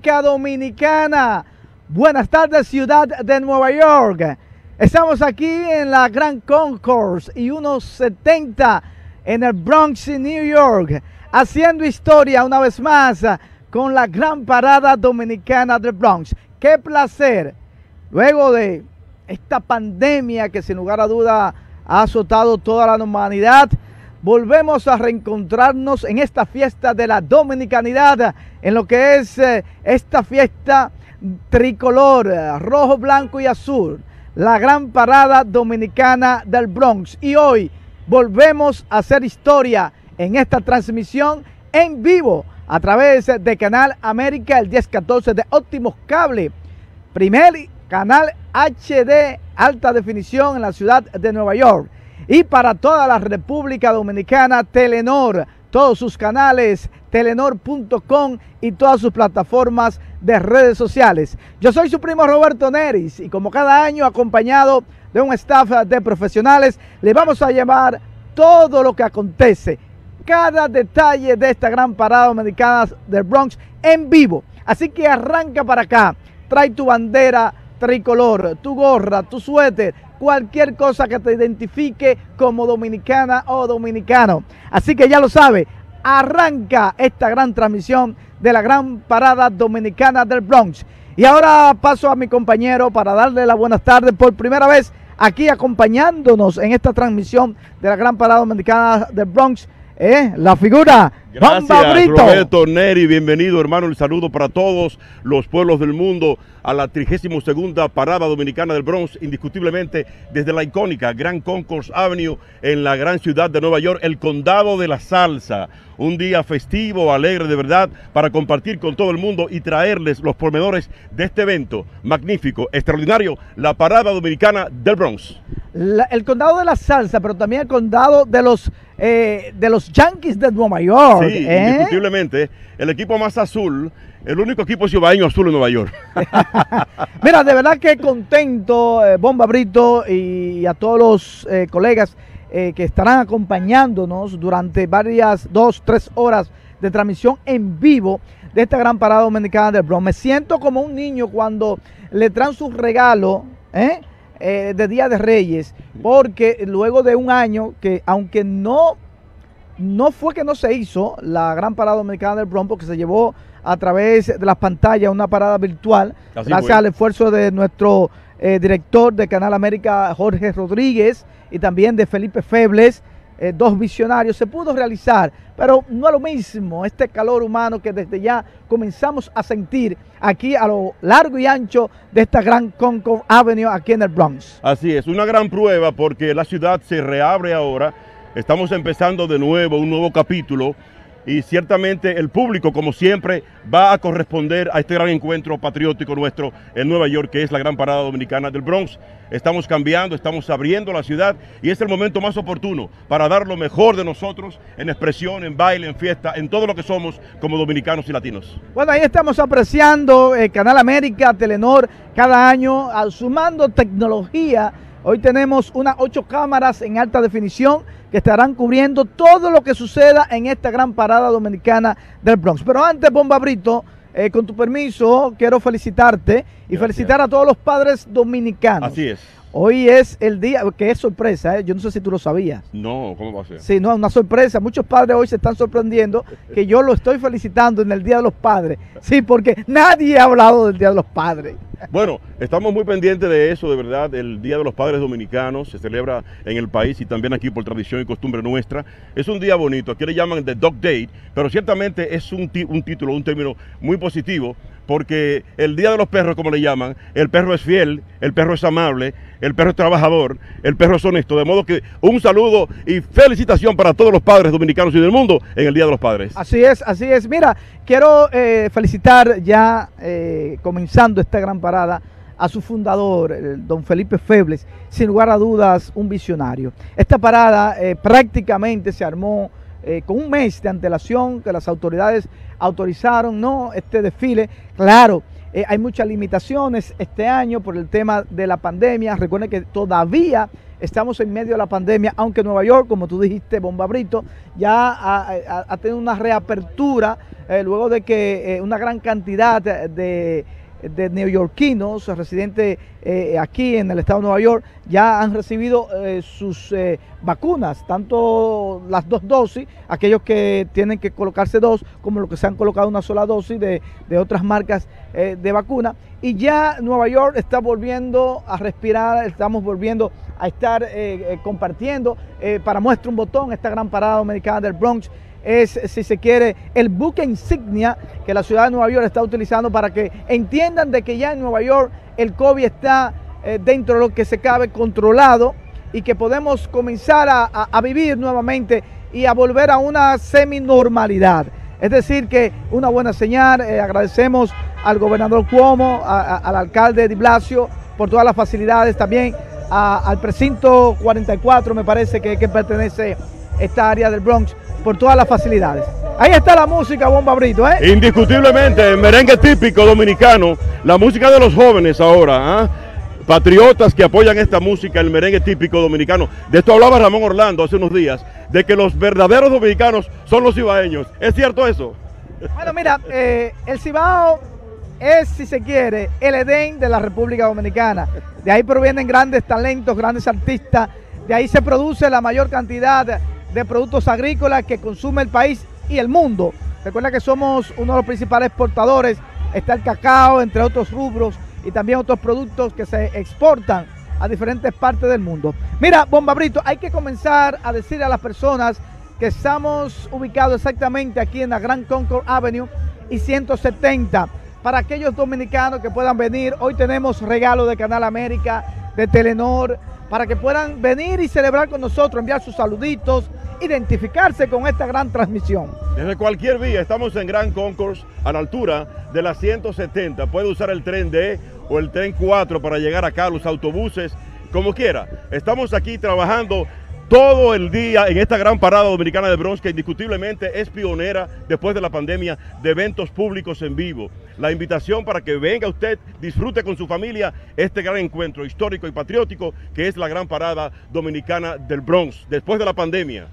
Dominicana. Buenas tardes, ciudad de Nueva York. Estamos aquí en la Gran Concourse y unos 70 en el Bronx, New York, haciendo historia una vez más con la gran parada dominicana del Bronx. Qué placer, luego de esta pandemia que sin lugar a duda ha azotado toda la humanidad, volvemos a reencontrarnos en esta fiesta de la dominicanidad, en lo que es eh, esta fiesta tricolor, eh, rojo, blanco y azul, la gran parada dominicana del Bronx. Y hoy volvemos a hacer historia en esta transmisión en vivo a través de Canal América, el 1014 de Óptimos Cable, primer canal HD alta definición en la ciudad de Nueva York. Y para toda la República Dominicana, Telenor, todos sus canales, telenor.com y todas sus plataformas de redes sociales. Yo soy su primo Roberto Neris y como cada año acompañado de un staff de profesionales, le vamos a llevar todo lo que acontece, cada detalle de esta gran parada dominicana del Bronx en vivo. Así que arranca para acá, trae tu bandera tricolor, tu gorra, tu suéter, cualquier cosa que te identifique como dominicana o dominicano. Así que ya lo sabe, arranca esta gran transmisión de la gran parada dominicana del Bronx. Y ahora paso a mi compañero para darle la buenas tardes por primera vez aquí acompañándonos en esta transmisión de la gran parada dominicana del Bronx. ¿eh? La figura Gracias, Roberto Neri, bienvenido hermano, el saludo para todos los pueblos del mundo a la 32 Parada Dominicana del Bronx, indiscutiblemente desde la icónica Grand Concourse Avenue en la gran ciudad de Nueva York, el condado de la salsa. Un día festivo, alegre de verdad, para compartir con todo el mundo y traerles los pormenores de este evento magnífico, extraordinario, la Parada Dominicana del Bronx. el condado de la salsa, pero también el condado de los, eh, de los Yankees de Nueva York. Sí, ¿eh? indiscutiblemente. El equipo más azul, el único equipo ciudadano azul en Nueva York. Mira, de verdad que contento, eh, Bomba Brito y a todos los eh, colegas que estarán acompañándonos durante varias, dos, tres horas de transmisión en vivo de esta gran parada dominicana del Bronx. Me siento como un niño cuando le traen su regalo, de Día de Reyes, porque luego de un año que aunque no no fue que no se hizo la gran parada dominicana del Bronx, porque se llevó a través de las pantallas una parada virtual, gracias al esfuerzo de nuestro eh, director de Canal América, Jorge Rodríguez, y también de Felipe Febles, eh, dos visionarios, se pudo realizar, pero no es lo mismo este calor humano que desde ya comenzamos a sentir aquí a lo largo y ancho de esta gran Concord Avenue aquí en el Bronx. Así es, una gran prueba porque la ciudad se reabre ahora Estamos empezando de nuevo un nuevo capítulo y ciertamente el público, como siempre, va a corresponder a este gran encuentro patriótico nuestro en Nueva York, que es la gran parada dominicana del Bronx. Estamos cambiando, estamos abriendo la ciudad y es el momento más oportuno para dar lo mejor de nosotros en expresión, en baile, en fiesta, en todo lo que somos como dominicanos y latinos. Bueno, ahí estamos apreciando el Canal América, Telenor, cada año, sumando tecnología. Hoy tenemos unas ocho cámaras en alta definición que estarán cubriendo todo lo que suceda en esta gran parada dominicana del Bronx. Pero antes, Bomba Brito, eh, con tu permiso, quiero felicitarte y felicitar a todos los padres dominicanos. Así es. Hoy es el día, que es sorpresa, ¿eh? yo no sé si tú lo sabías. No, ¿cómo va a ser? Sí, no, una sorpresa. Muchos padres hoy se están sorprendiendo que yo lo estoy felicitando en el Día de los Padres. Sí, porque nadie ha hablado del Día de los Padres. Bueno, estamos muy pendientes de eso, de verdad. El Día de los Padres Dominicanos se celebra en el país y también aquí por tradición y costumbre nuestra. Es un día bonito, aquí le llaman The Dog Date, pero ciertamente es un, un título, un término muy positivo porque el Día de los Perros, como le llaman, el perro es fiel, el perro es amable, el perro es trabajador, el perro es honesto. De modo que un saludo y felicitación para todos los padres dominicanos y del mundo en el Día de los Padres. Así es, así es. Mira, quiero eh, felicitar ya, eh, comenzando esta gran parada, a su fundador, don Felipe Febles, sin lugar a dudas, un visionario. Esta parada eh, prácticamente se armó con un mes de antelación que las autoridades autorizaron ¿no? este desfile. Claro, hay muchas limitaciones este año por el tema de la pandemia. Recuerden que todavía estamos en medio de la pandemia, aunque Nueva York, como tú dijiste, Bomba Brito, ya ha, tenido una reapertura eh, luego de que eh, una gran cantidad de de neoyorquinos residentes eh, aquí en el estado de Nueva York ya han recibido eh, sus eh, vacunas, tanto las dos dosis, aquellos que tienen que colocarse dos, como los que se han colocado una sola dosis de, otras marcas de vacuna. Y ya Nueva York está volviendo a respirar, estamos volviendo a estar compartiendo para muestra un botón esta gran parada dominicana del Bronx es, si se quiere, el buque insignia que la ciudad de Nueva York está utilizando para que entiendan de que ya en Nueva York el COVID está eh, dentro de lo que se cabe controlado y que podemos comenzar a, vivir nuevamente y a volver a una semi-normalidad. Es decir, que una buena señal, eh, agradecemos al gobernador Cuomo, al alcalde Di Blasio por todas las facilidades, también al precinto 44 me parece que, que pertenece esta área del Bronx por todas las facilidades. Ahí está la música, Bomba Brito, ¿eh? Indiscutiblemente, merengue típico dominicano, la música de los jóvenes ahora, ¿ah? patriotas que apoyan esta música, el merengue típico dominicano. De esto hablaba Ramón Orlando hace unos días, de que los verdaderos dominicanos son los cibaeños. ¿Es cierto eso? Bueno, mira, eh, el Cibao es, si se quiere, el Edén de la República Dominicana. De ahí provienen grandes talentos, grandes artistas. De ahí se produce la mayor cantidad de productos agrícolas que consume el país y el mundo. Recuerda que somos uno de los principales exportadores, está el cacao, entre otros rubros, y también otros productos que se exportan a diferentes partes del mundo. Mira, Bomba Brito, hay que comenzar a decir a las personas que estamos ubicados exactamente aquí en la Gran Concord Avenue y 170. Para aquellos dominicanos que puedan venir, hoy tenemos regalo de Canal América, de Telenor, para que puedan venir y celebrar con nosotros, enviar sus saluditos, identificarse con esta gran transmisión. Desde cualquier vía, estamos en Gran Concourse, a la altura de la 170. Puede usar el tren D o el tren 4 para llegar acá, los autobuses, como quiera. Estamos aquí trabajando todo el día en esta gran parada dominicana de Bronx que indiscutiblemente es pionera después de la pandemia de eventos públicos en vivo. La invitación para que venga usted, disfrute con su familia este gran encuentro histórico y patriótico que es la gran parada dominicana del Bronx después de la pandemia.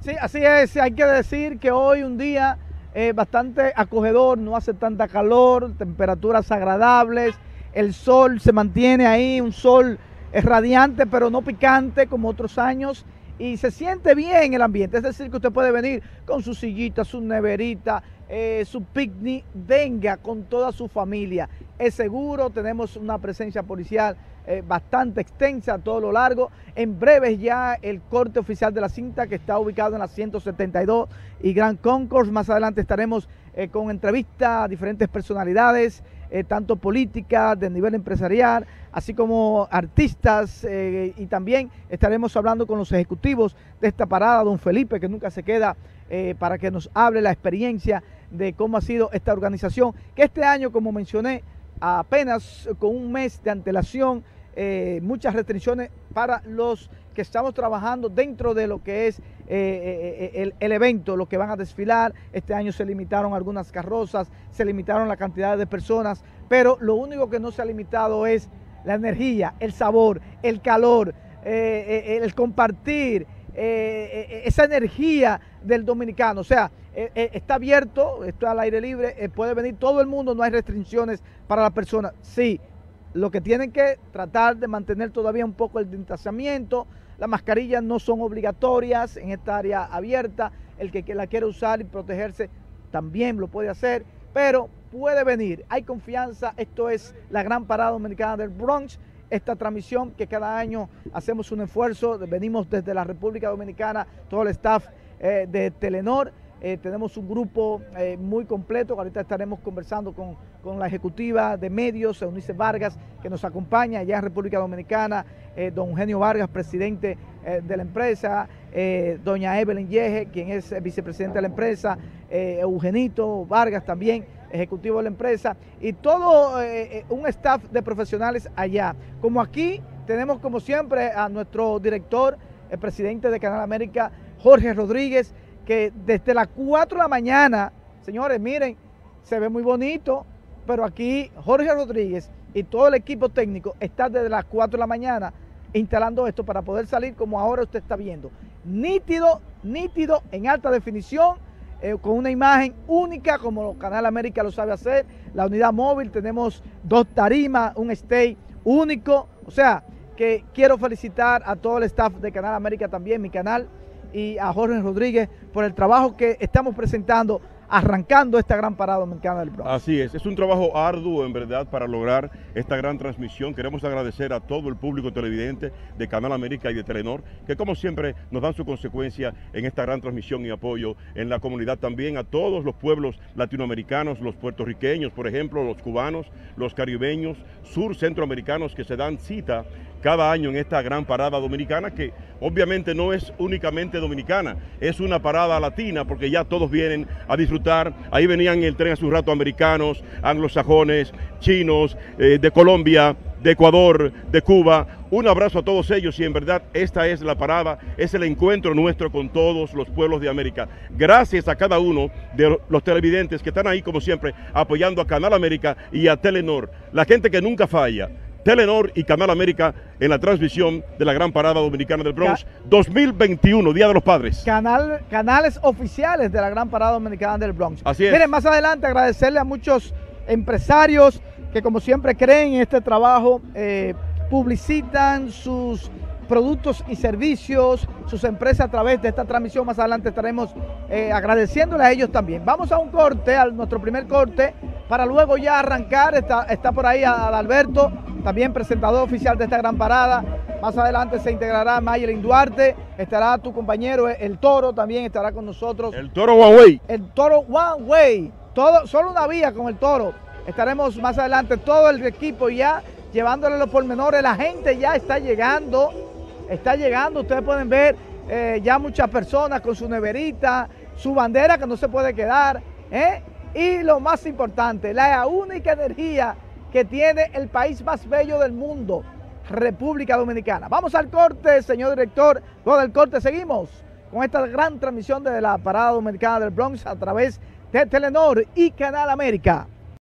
Sí, así es. Hay que decir que hoy un día eh, bastante acogedor, no hace tanta calor, temperaturas agradables, el sol se mantiene ahí, un sol es radiante pero no picante como otros años y se siente bien el ambiente. Es decir, que usted puede venir con su sillita, su neverita, eh, su picnic, venga con toda su familia. Es seguro, tenemos una presencia policial eh, bastante extensa a todo lo largo. En breve ya el corte oficial de la cinta que está ubicado en la 172 y Gran Concourse. Más adelante estaremos eh, con entrevistas a diferentes personalidades, tanto políticas, de nivel empresarial, así como artistas y también estaremos hablando con los ejecutivos de esta parada, don Felipe, que nunca se queda para que nos hable la experiencia de cómo ha sido esta organización, que este año, como mencioné, apenas con un mes de antelación, eh, muchas restricciones para los que estamos trabajando dentro de lo que es el, el, evento, los que van a desfilar. Este año se limitaron algunas carrozas, se limitaron la cantidad de personas, pero lo único que no se ha limitado es la energía, el sabor, el calor, eh, eh, el compartir, eh, esa energía del dominicano. O sea, está abierto, está al aire libre, puede venir todo el mundo, no hay restricciones para la persona. Sí, lo que tienen que tratar de mantener todavía un poco el distanciamiento. Las mascarillas no son obligatorias en esta área abierta. El que la quiere usar y protegerse también lo puede hacer pero puede venir, hay confianza, esto es la gran parada dominicana del Bronx, esta transmisión que cada año hacemos un esfuerzo, venimos desde la República Dominicana, todo el staff eh, de Telenor, eh, tenemos un grupo eh, muy completo, ahorita estaremos conversando con, la ejecutiva de medios, Eunice Vargas, que nos acompaña allá en República Dominicana, don Eugenio Vargas, presidente de la empresa, doña Evelyn Yeje, quien es vicepresidente de la empresa, Eugenito Vargas también, ejecutivo de la empresa, y todo un staff de profesionales allá. Como aquí tenemos como siempre a nuestro director, el presidente de Canal América, Jorge Rodríguez, que desde las 4 de la mañana, señores, miren, se ve muy bonito, pero aquí Jorge Rodríguez y todo el equipo técnico está desde las 4 de la mañana instalando esto para poder salir como ahora usted está viendo. Nítido, nítido, en alta definición, eh, con una imagen única como Canal América lo sabe hacer. La unidad móvil, tenemos dos tarimas, un stay único. O sea, que quiero felicitar a todo el staff de Canal América también, mi canal, y a Jorge Rodríguez por el trabajo que estamos presentando arrancando esta gran parada dominicana del Bronx. Así es, es un trabajo arduo en verdad para lograr esta gran transmisión. Queremos agradecer a todo el público televidente de Canal América y de Telenor, que como siempre nos dan su consecuencia en esta gran transmisión y apoyo en la comunidad también, a todos los pueblos latinoamericanos, los puertorriqueños, por ejemplo, los cubanos, los caribeños, sur centroamericanos que se dan cita cada año en esta gran parada dominicana que obviamente no es únicamente dominicana, es una parada latina porque ya todos vienen a disfrutar. Ahí venían en el tren a su rato americanos, anglosajones, chinos, eh, de Colombia, de Ecuador, de Cuba. Un abrazo a todos ellos y en verdad esta es la parada, es el encuentro nuestro con todos los pueblos de América. Gracias a cada uno de los televidentes que están ahí como siempre apoyando a Canal América y a Telenor, la gente que nunca falla. Telenor y Canal América en la transmisión de la Gran Parada Dominicana del Bronx 2021, Día de los Padres. Canal, canales oficiales de la Gran Parada Dominicana del Bronx. Así es. Miren, más adelante agradecerle a muchos empresarios que como siempre creen en este trabajo, eh, publicitan sus productos y servicios, sus empresas a través de esta transmisión. Más adelante estaremos eh, agradeciéndole a ellos también. Vamos a un corte, a nuestro primer corte, para luego ya arrancar. Está, está por ahí Alberto, también presentador oficial de esta gran parada. Más adelante se integrará Mayelin Duarte, estará tu compañero El Toro, también estará con nosotros. El Toro One Way. El Toro One Way. Todo, solo una vía con el Toro. Estaremos más adelante todo el equipo ya llevándole los pormenores. La gente ya está llegando está llegando. Ustedes pueden ver eh, ya muchas personas con su neverita, su bandera que no se puede quedar. ¿eh? Y lo más importante, la única energía que tiene el país más bello del mundo, República Dominicana. Vamos al corte, señor director. Luego del corte seguimos con esta gran transmisión de la Parada Dominicana del Bronx a través de Telenor y Canal América.